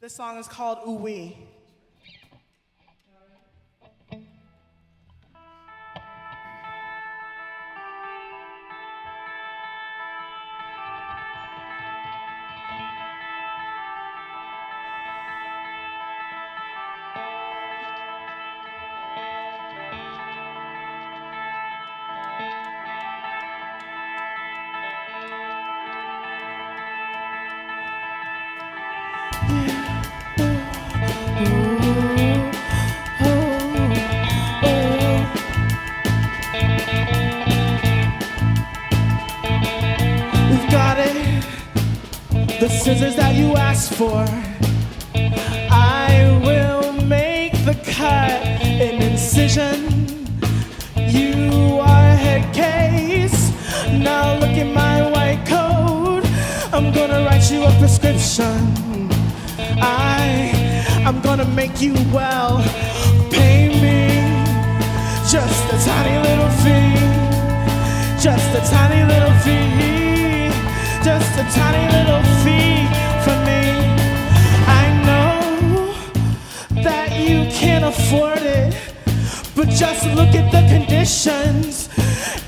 This song is called Ooh Wee. The scissors that you asked for. I will make the cut, an incision. You are a head case. Now look at my white coat. I'm gonna write you a prescription. I, I'm gonna make you well. Pay me just a tiny little fee. Just a tiny just a tiny little fee for me. I know that you can't afford it, but just look at the conditions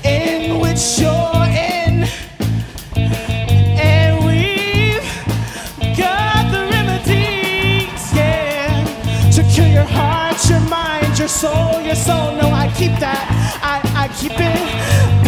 in which you're in. And we've got the remedies, yeah, to cure your heart, your mind, your soul, your soul. No, I keep that, I, I keep it.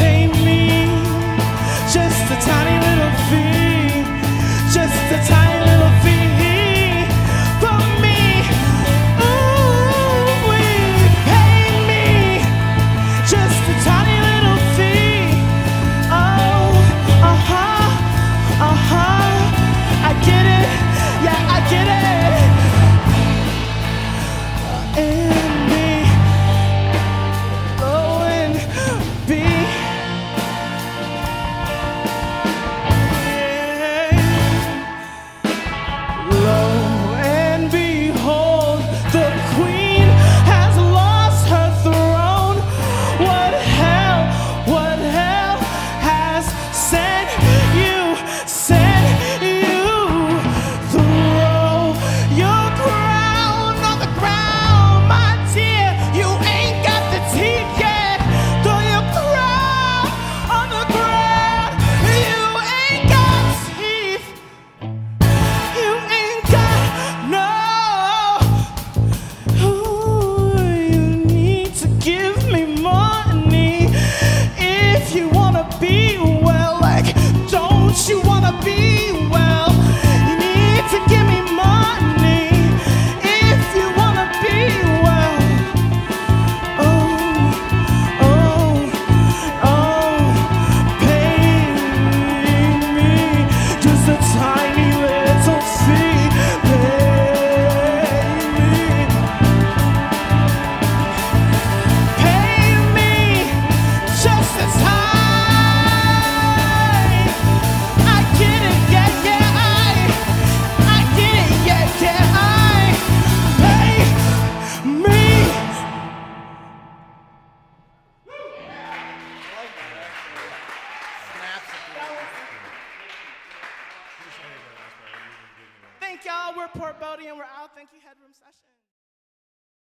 Y'all. We're Poor Bodhi and we're out. Thank you, Head Room Session.